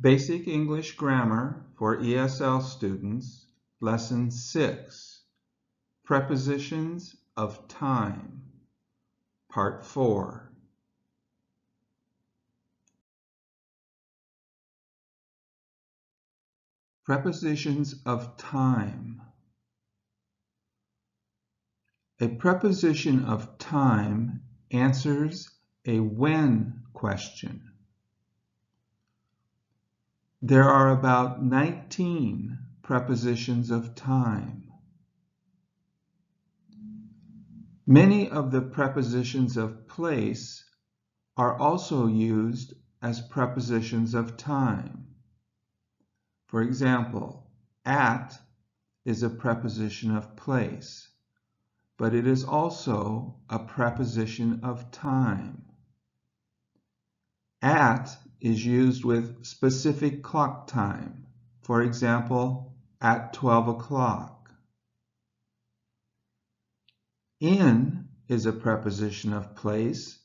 Basic English Grammar for ESL Students, Lesson 6, Prepositions of Time, Part 4. Prepositions of Time. A preposition of time answers a when question. There are about 19 prepositions of time. Many of the prepositions of place are also used as prepositions of time. For example, at is a preposition of place, but it is also a preposition of time. At is used with specific clock time, for example, at 12 o'clock. In is a preposition of place,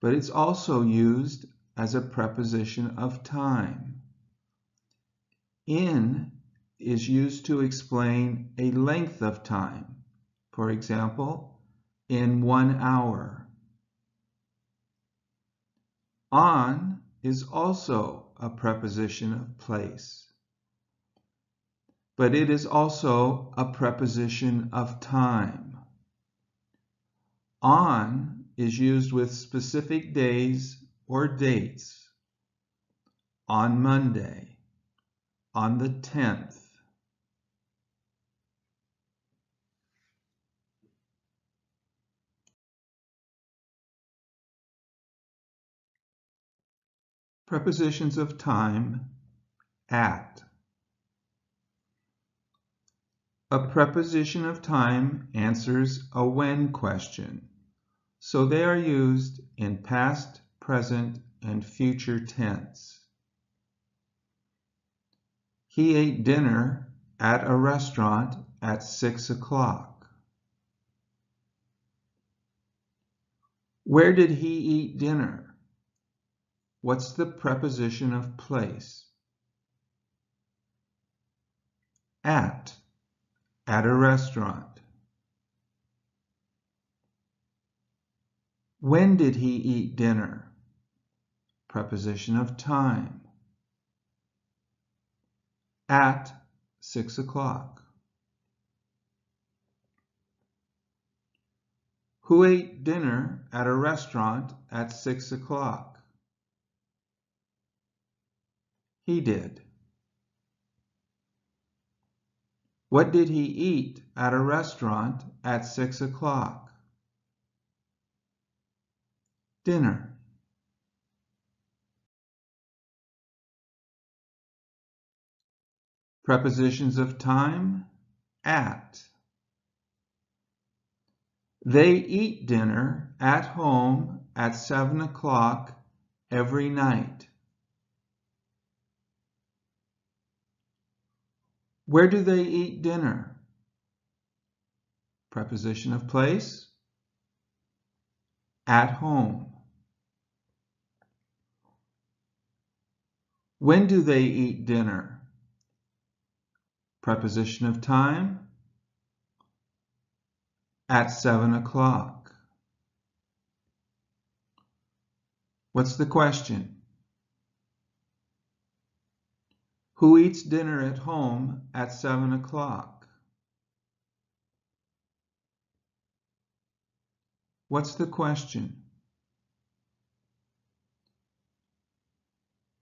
but it's also used as a preposition of time. In is used to explain a length of time, for example, in one hour. On is also a preposition of place. But it is also a preposition of time. On is used with specific days or dates. On Monday, on the 10th, Prepositions of time, at. A preposition of time answers a when question, so they are used in past, present, and future tense. He ate dinner at a restaurant at six o'clock. Where did he eat dinner? What's the preposition of place? At. At a restaurant. When did he eat dinner? Preposition of time. At six o'clock. Who ate dinner at a restaurant at six o'clock? He did. What did he eat at a restaurant at six o'clock? Dinner. Prepositions of time, at. They eat dinner at home at seven o'clock every night. Where do they eat dinner? Preposition of place. At home. When do they eat dinner? Preposition of time. At seven o'clock. What's the question? Who eats dinner at home at seven o'clock? What's the question?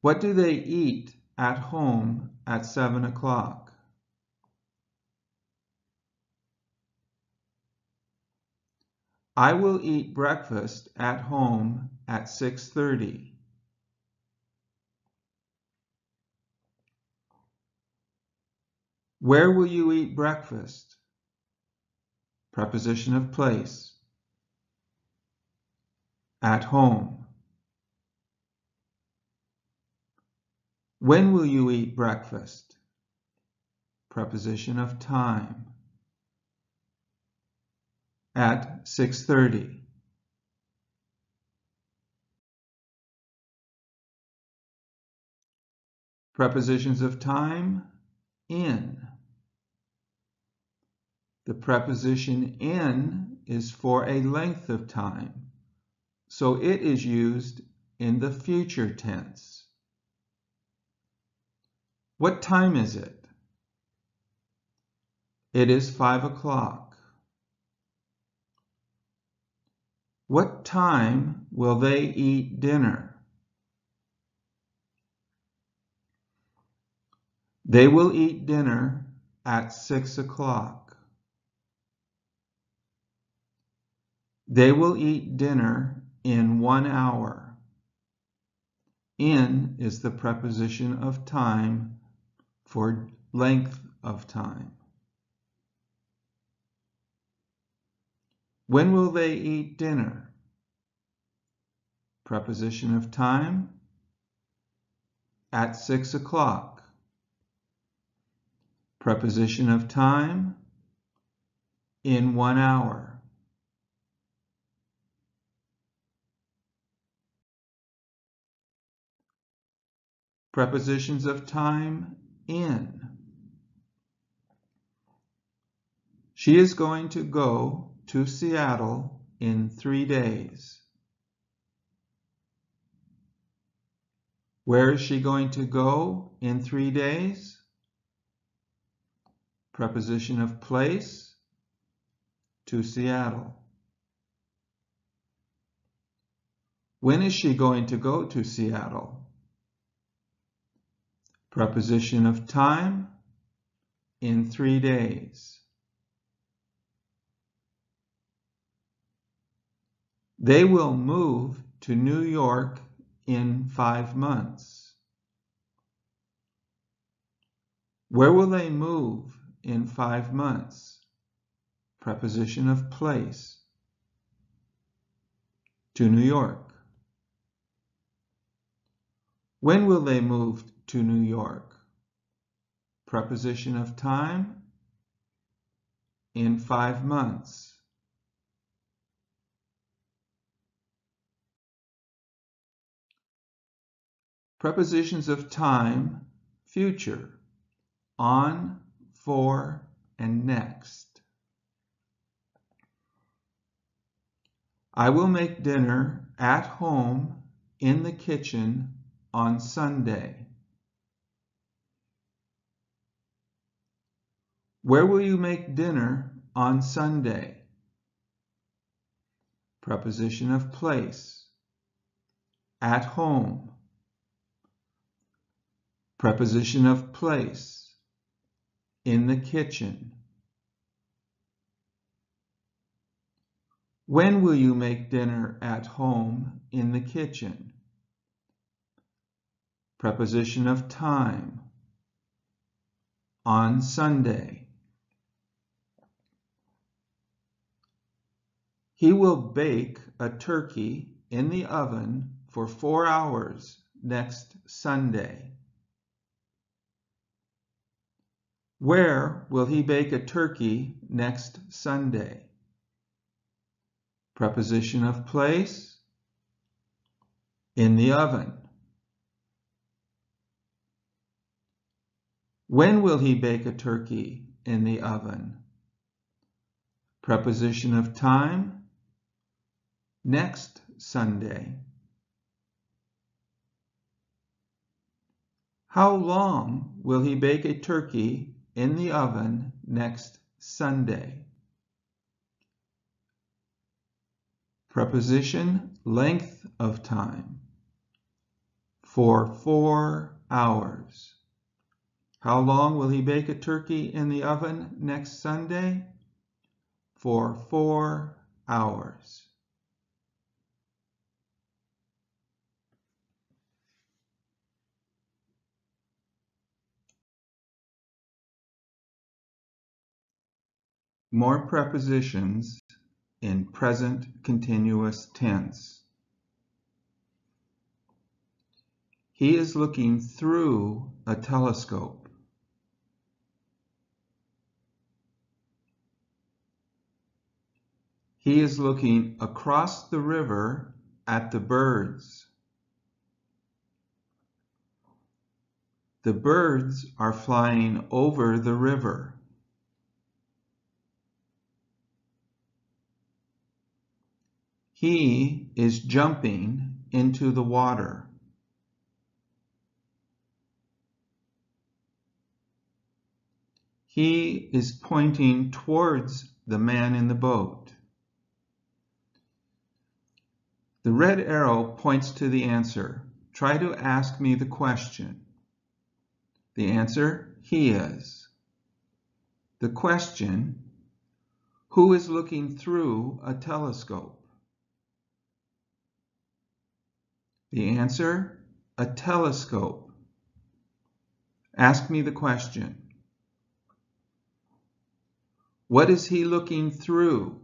What do they eat at home at seven o'clock? I will eat breakfast at home at 6.30. Where will you eat breakfast? Preposition of place. At home. When will you eat breakfast? Preposition of time. At 6.30. Prepositions of time, in. The preposition in is for a length of time, so it is used in the future tense. What time is it? It is five o'clock. What time will they eat dinner? They will eat dinner at six o'clock. They will eat dinner in one hour. In is the preposition of time for length of time. When will they eat dinner? Preposition of time at six o'clock. Preposition of time in one hour. Prepositions of time in. She is going to go to Seattle in three days. Where is she going to go in three days? Preposition of place to Seattle. When is she going to go to Seattle? Preposition of time in three days. They will move to New York in five months. Where will they move in five months? Preposition of place. To New York. When will they move to New York. Preposition of time in five months. Prepositions of time, future, on, and next. I will make dinner at home in the kitchen on Sunday. Where will you make dinner on Sunday? Preposition of place. At home. Preposition of place. In the kitchen. When will you make dinner at home in the kitchen? Preposition of time. On Sunday. He will bake a turkey in the oven for four hours next Sunday. Where will he bake a turkey next Sunday? Preposition of place, in the oven. When will he bake a turkey in the oven? Preposition of time, next Sunday. How long will he bake a turkey in the oven next Sunday? Preposition length of time for four hours. How long will he bake a turkey in the oven next Sunday? For four hours. More prepositions in present continuous tense. He is looking through a telescope. He is looking across the river at the birds. The birds are flying over the river. He is jumping into the water. He is pointing towards the man in the boat. The red arrow points to the answer. Try to ask me the question. The answer, he is. The question, who is looking through a telescope? The answer, a telescope. Ask me the question. What is he looking through?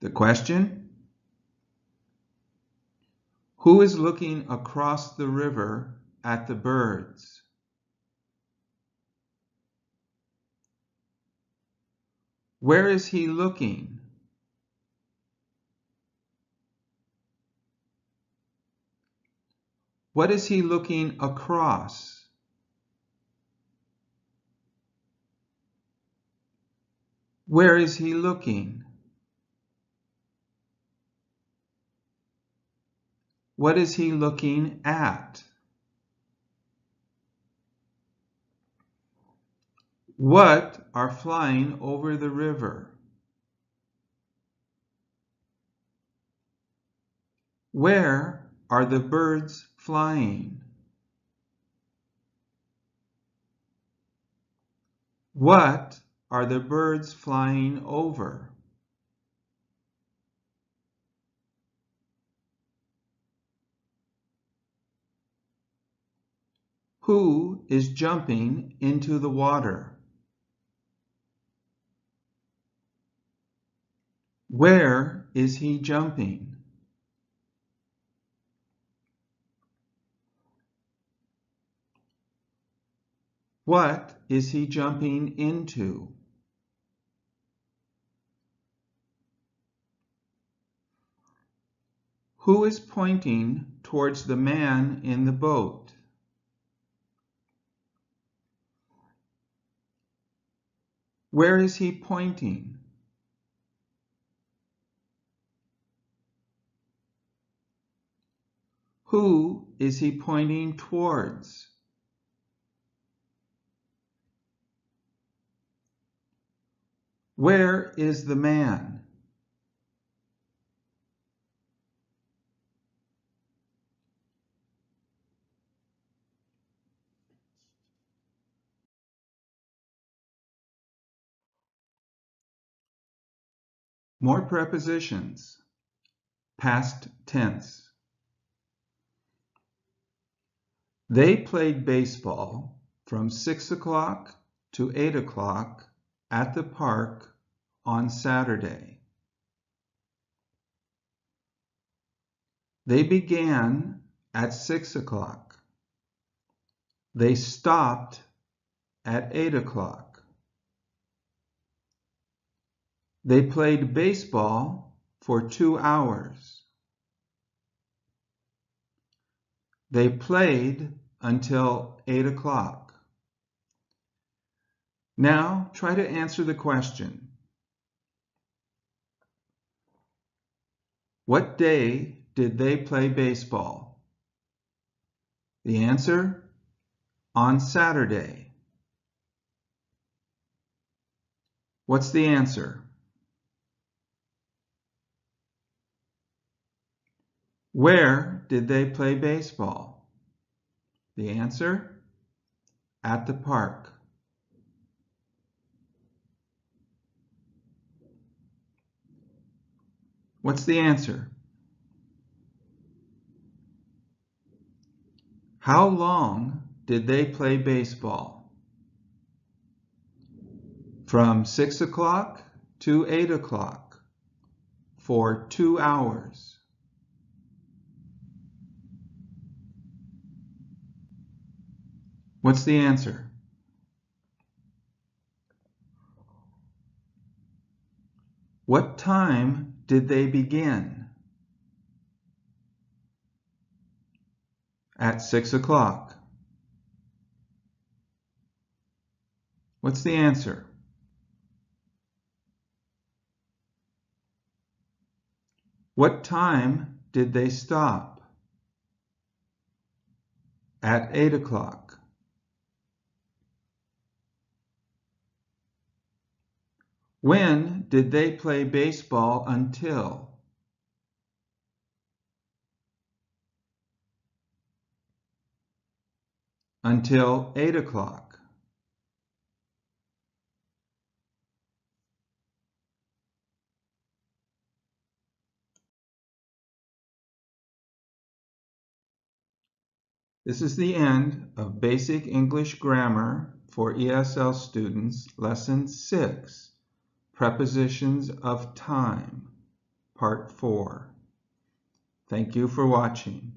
The question? Who is looking across the river at the birds? Where is he looking? What is he looking across? Where is he looking? What is he looking at? What are flying over the river? Where are the birds flying? What are the birds flying over? Who is jumping into the water? Where is he jumping? What is he jumping into? Who is pointing towards the man in the boat? Where is he pointing? Who is he pointing towards? Where is the man? More prepositions. Past tense. They played baseball from 6 o'clock to 8 o'clock at the park on Saturday. They began at 6 o'clock. They stopped at 8 o'clock. They played baseball for two hours. They played until 8 o'clock. Now try to answer the question. What day did they play baseball? The answer? On Saturday. What's the answer? Where did they play baseball? The answer? At the park. What's the answer? How long did they play baseball? From 6 o'clock to 8 o'clock for two hours. What's the answer? What time did they begin? At 6 o'clock. What's the answer? What time did they stop? At 8 o'clock. When did they play baseball until? Until 8 o'clock. This is the end of Basic English Grammar for ESL students, Lesson 6, Prepositions of Time, Part 4. Thank you for watching.